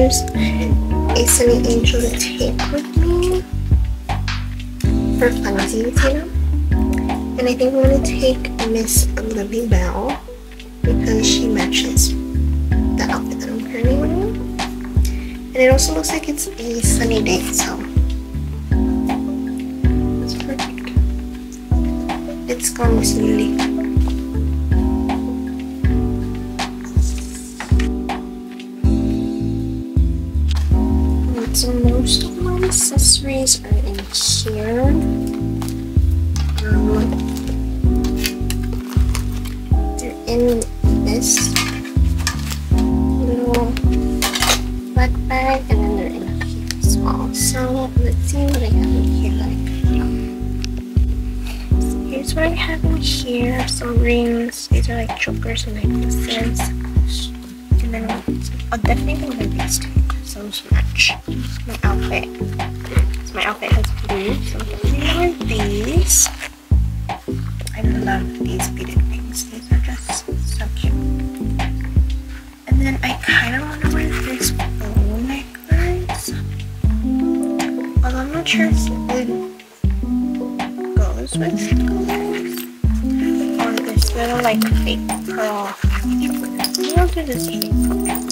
A Sonny Angel to take with me for funsies, you know? And I think I'm gonna take Miss Lily Bell because she matches the outfit that I'm currently wearing. And it also looks like it's a sunny day, so it's perfect. It's gone Miss Lily. So most of my accessories are in here. Um, they're in this little black bag and then they're in here as well. So let's see what I have in here. So here's what I have in here. Some rings. These are like chokers and necklaces. And then I'll definitely wear these two. So match my outfit. So my outfit has blue. So I'm definitely wear these. I love these beaded rings. These are just so cute. And then I kind of want to wear this bow necklace. Although I'm not sure if it goes with colors. Or this little like fake pearl. I'll do this Pretty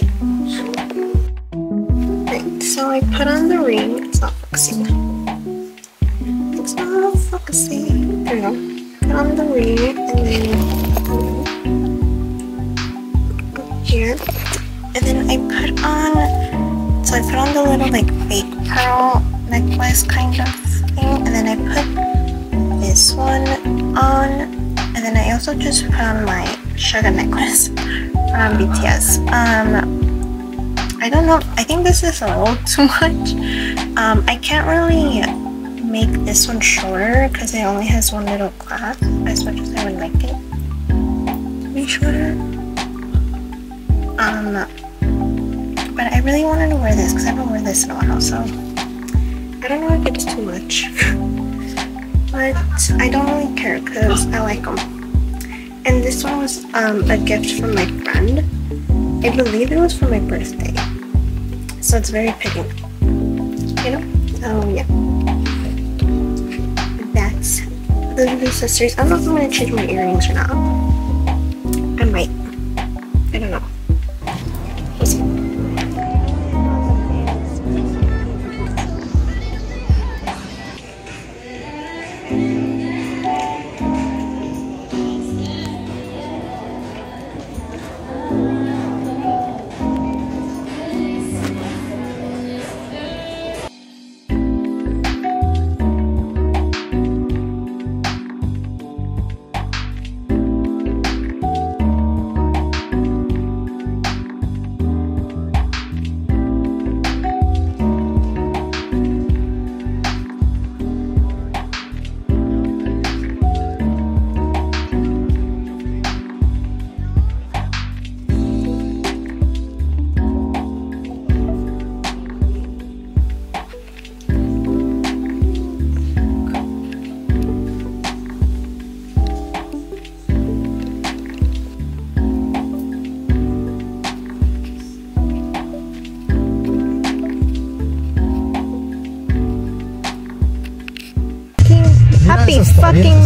Let's. Right, so I put on the ring. It's not focusing. It's not focusing. There we go. Put on the ring and then here. And then I put on, so I put on the little like fake pearl necklace kind of thing. And then I put this one on. And then I also just put on my Suga necklace from BTS. Um, I don't know. I think this is a little too much. Um, I can't really make this one shorter because it only has one little clasp as much as I would like it to be shorter. Um, but I really wanted to wear this because I haven't worn this in a while, so I don't know if it's too much. but I don't really care because I like them. And this one was um, a gift from my friend. I believe it was for my birthday. So it's very pretty. You know? So yeah. That's the accessories. I don't know if I'm gonna change my earrings or not. I might. I don't know.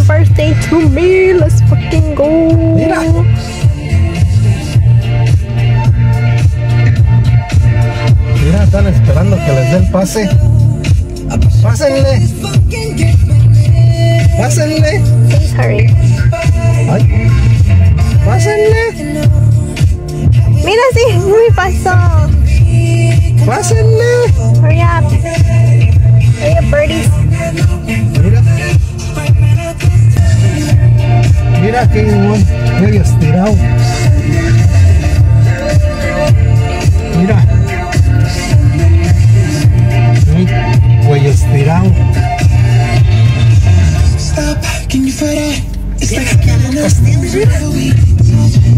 Birthday to me. Let's fucking go. Mira. Mira, están esperando que les dé el pase. Pásenle. Pásenle. Please hurry. Ay. Pásenle. Mira, sí, me pasó. Pásenle. Hurry up. Hurry up, birdies. Mira qué buen cuello estirado. Mira. Mi cuello estirado. Stop, can you feel that? It's like Santa. They're dancing.